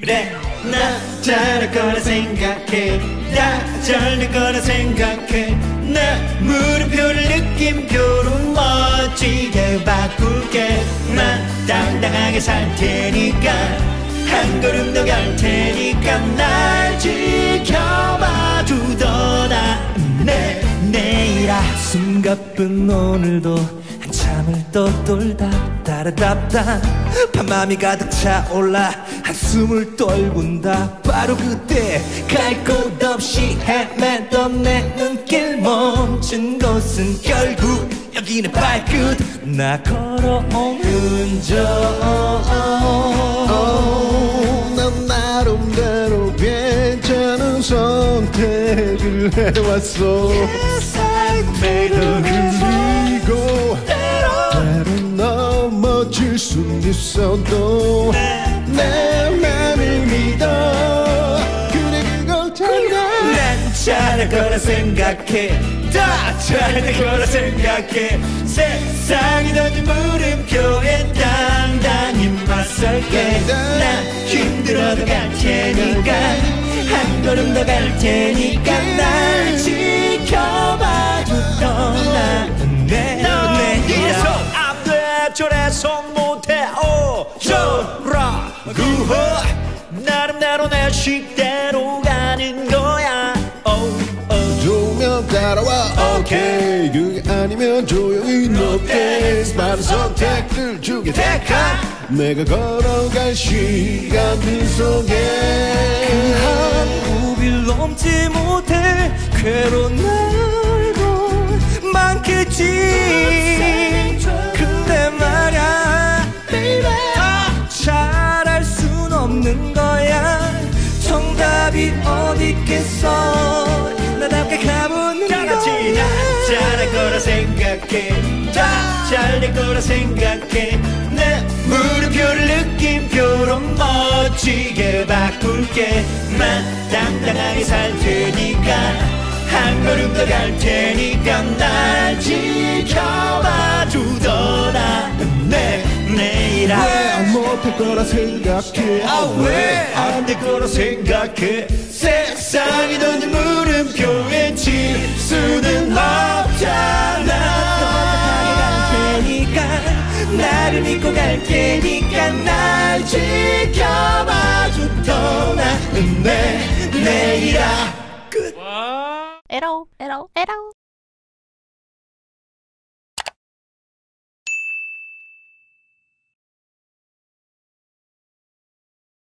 그래 나 잘할 거라 생각해. 나 잘될 거라 생각해. 나 물음표를 느낌표로 멋지게 바꿀게. 나 당당하게 살 테니까 한 걸음 더 갈 테니까 날 지켜봐 주더라. 내 내일아 숨가쁜 오늘도 한참을 떠돌다 따라답다. 밤마음이 가득 차올라 한숨을 떨군다. 바로 그때 갈 곳 없이 헤매던 내 눈길 멈춘 곳은 결국 여기는 발끝. 나 걸어온 흔적. 난 나름대로 괜찮은 선택을 해왔어. 매도 그리 순 있어도 내 맘을 믿어. 그래 그걸 잘가 난 잘할 거라 생각해. 다 잘할 거라 생각해. 세상이 던진 물음표에 당당히 맞설게 나 힘들어도 갈 테니까. 한 걸음 더 갈 테니까. 날 지켜봐 주던 나내 내일아 안돼 저래서 못해 어쩌라 구호 나름대로 내 식대로 가는 거야. Oh, oh. 좋으면 따라와. 오케이 그게 아니면 조용히 높게 많은 선택들 중에 택한 내가 걸어갈 시간들 속에. 한 우빌 넘지 못해 괴로운 날 있겠어. 나답게 가보는 다 같이 나 잘할 거라 생각해. 다잘될 거라 생각해. 내 물음표를 느낌표로 멋지게 바꿀게. 난 당당하게 살 테니까. 한 걸음 더 갈 테니까. 날 지켜봐 주더라 못할 거라 생각해 아왜안 될 거라 생각해 세상이 던진 물음표에 질 수는 없잖아 테니까 나를 믿고 갈 테니까 날 지켜봐 주더라 내 내일아 에러 에러 에러